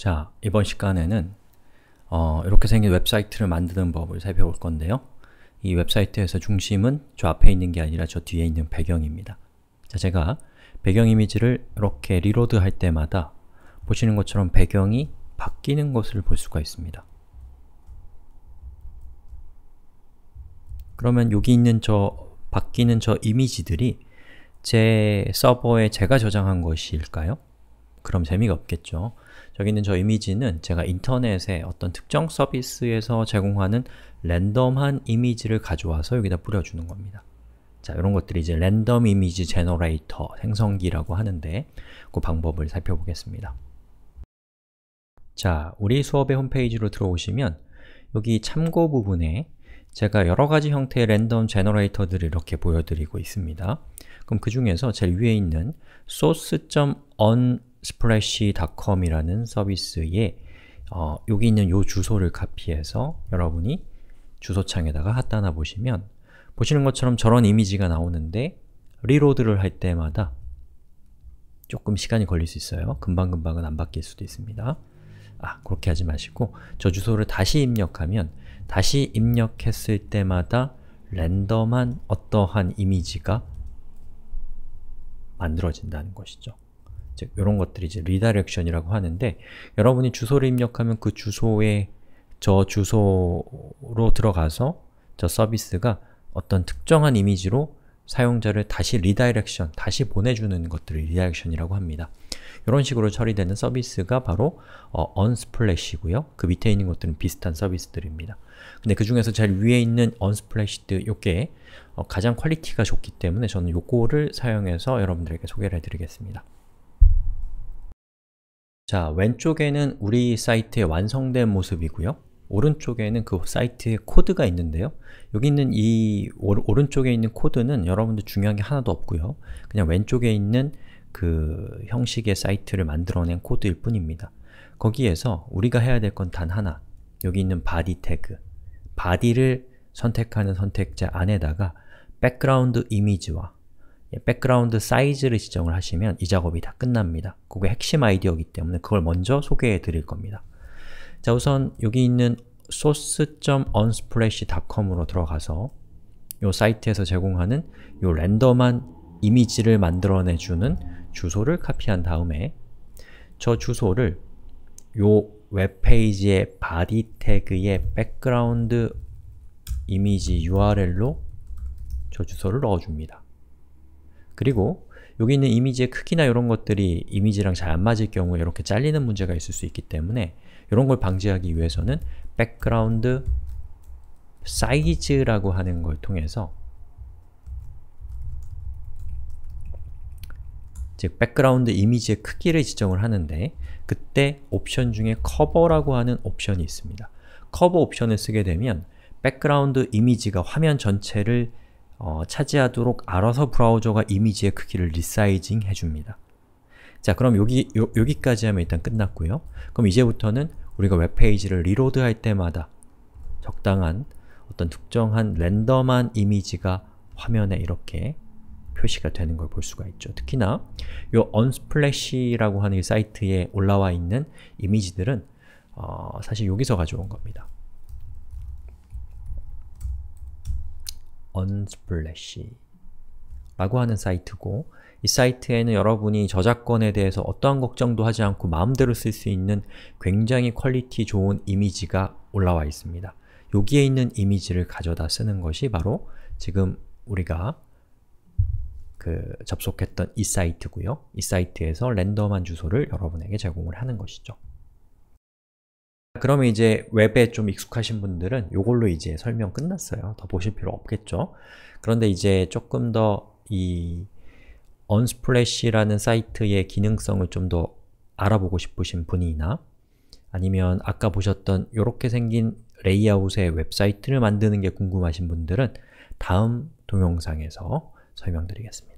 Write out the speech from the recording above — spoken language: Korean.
자, 이번 시간에는 어, 이렇게 생긴 웹사이트를 만드는 법을 살펴볼 건데요. 이 웹사이트에서 중심은 저 앞에 있는 게 아니라 저 뒤에 있는 배경입니다. 자, 제가 배경 이미지를 이렇게 reload 할 때마다 보시는 것처럼 배경이 바뀌는 것을 볼 수가 있습니다. 그러면 여기 있는 저 바뀌는 저 이미지들이 제 서버에 제가 저장한 것일까요? 그럼 재미가 없겠죠. 저기 있는 저 이미지는 제가 인터넷에 어떤 특정 서비스에서 제공하는 랜덤한 이미지를 가져와서 여기다 뿌려주는 겁니다. 자, 이런 것들이 이제 random image generator 생성기라고 하는데 그 방법을 살펴보겠습니다. 자, 우리 수업의 홈페이지로 들어오시면 여기 참고 부분에 제가 여러가지 형태의 random generator들을 이렇게 보여드리고 있습니다. 그럼 그 중에서 제일 위에 있는 source.unsplash.com이라는 서비스에 어, 여기 있는 요 주소를 카피해서 여러분이 주소창에다가 놔 보시면 보시는 것처럼 저런 이미지가 나오는데 리로드를 할 때마다 조금 시간이 걸릴 수 있어요. 금방금방은 안 바뀔 수도 있습니다. 아, 그렇게 하지 마시고 저 주소를 다시 입력하면 다시 입력했을 때마다 랜덤한 어떠한 이미지가 만들어진다는 것이죠. 즉, 이런 것들이 이제 redirection이라고 하는데 여러분이 주소를 입력하면 그 주소에 저 주소로 들어가서 저 서비스가 어떤 특정한 이미지로 사용자를 다시 redirection, 다시 보내주는 것들을 redirection이라고 합니다. 이런 식으로 처리되는 서비스가 바로 어, unsplash이고요. 그 밑에 있는 것들은 비슷한 서비스들입니다. 근데 그 중에서 제일 위에 있는 Unsplash 요게 어, 가장 퀄리티가 좋기 때문에 저는 요거를 사용해서 여러분들에게 소개를 해드리겠습니다. 자, 왼쪽에는 우리 사이트의 완성된 모습이고요. 오른쪽에는 그 사이트의 코드가 있는데요. 여기 있는 이 오, 른쪽에 있는 코드는 여러분들 중요한 게 하나도 없고요. 그냥 왼쪽에 있는 그 형식의 사이트를 만들어낸 코드일 뿐입니다. 거기에서 우리가 해야 될 건 단 하나 여기 있는 body 태그 body를 선택하는 선택자 안에다가 백그라운드 이미지와 백그라운드 사이즈를 지정을 하시면 이 작업이 다 끝납니다. 그게 핵심 아이디어이기 때문에 그걸 먼저 소개해 드릴 겁니다. 자 우선 여기 있는 source.unsplash.com으로 들어가서 이 사이트에서 제공하는 이 랜덤한 이미지를 만들어내주는 주소를 카피한 다음에 저 주소를 요 웹페이지의 body 태그의 background 이미지 URL로 저 주소를 넣어줍니다. 그리고 여기 있는 이미지의 크기나 이런 것들이 이미지랑 잘 안 맞을 경우에 이렇게 잘리는 문제가 있을 수 있기 때문에 이런 걸 방지하기 위해서는 background size라고 하는 걸 통해서 즉 백그라운드 이미지의 크기를 지정을 하는데 그때 옵션 중에 커버라고 하는 옵션이 있습니다. 커버 옵션을 쓰게 되면 백그라운드 이미지가 화면 전체를 어, 차지하도록 알아서 브라우저가 이미지의 크기를 resizing 해줍니다. 자 그럼 여기, 요, 여기까지 하면 일단 끝났고요. 그럼 이제부터는 우리가 웹페이지를 reload 할 때마다 적당한 어떤 특정한 랜덤한 이미지가 화면에 이렇게 표시가 되는 걸 볼 수가 있죠. 특히나 이 unsplash라고 하는 이 사이트에 올라와 있는 이미지들은 어, 사실 여기서 가져온 겁니다. Unsplash 라고 하는 사이트고 이 사이트에는 여러분이 저작권에 대해서 어떠한 걱정도 하지 않고 마음대로 쓸 수 있는 굉장히 퀄리티 좋은 이미지가 올라와 있습니다. 여기에 있는 이미지를 가져다 쓰는 것이 바로 지금 우리가 그 접속했던 이 사이트고요. 이 사이트에서 랜덤한 주소를 여러분에게 제공을 하는 것이죠. 그러면 이제 웹에 좀 익숙하신 분들은 이걸로 이제 설명 끝났어요. 더 보실 필요 없겠죠. 그런데 이제 조금 더이 unsplash라는 사이트의 기능성을 좀 더 알아보고 싶으신 분이나 아니면 아까 보셨던 이렇게 생긴 레이아웃의 웹사이트를 만드는 게 궁금하신 분들은 다음 동영상에서 설명드리겠습니다.